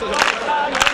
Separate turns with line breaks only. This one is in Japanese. そう